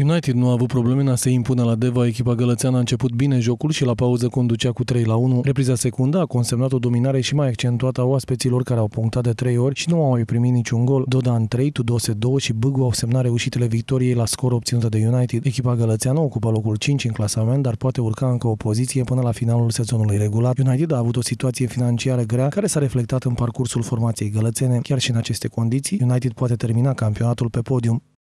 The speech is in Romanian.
United nu a avut probleme în a se impune la Deva. Echipa gălățeană a început bine jocul și la pauză conducea cu 3 la 1. Repriza secundă a consemnat o dominare și mai accentuată a oaspeților care au punctat de 3 ori și nu au mai primit niciun gol. Dodan 3, Tudose 2 și Bâgu au semnat reușitele victoriei la scor obținută de United. Echipa gălățeană ocupă locul 5 în clasament, dar poate urca încă o poziție până la finalul sezonului regulat. United a avut o situație financiară grea care s-a reflectat în parcursul formației gălățene. Chiar și în aceste condiții, United poate termina campionatul pe podium.